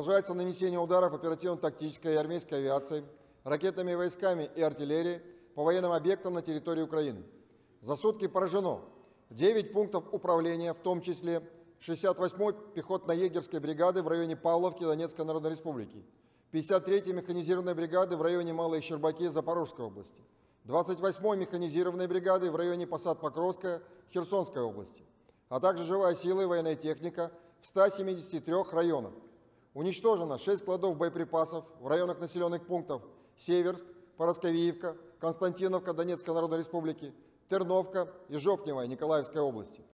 Продолжается нанесение ударов оперативно-тактической и армейской авиацией, ракетными войсками и артиллерией по военным объектам на территории Украины. За сутки поражено 9 пунктов управления, в том числе 68-й пехотно-егерской бригады в районе Павловки Донецкой Народной Республики, 53-й механизированной бригады в районе Малой Щербаки Запорожской области, 28-й механизированной бригады в районе Посад-Покровская Херсонской области, а также живая сила и военная техника в 173 районах. Уничтожено 6 складов боеприпасов в районах населенных пунктов Северск, Поросковиевка, Константиновка Донецкой Народной Республики, Терновка и Жовкнева Николаевской области.